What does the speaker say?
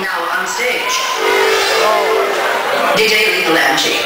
Now on stage, oh. DJ Lethal Angie.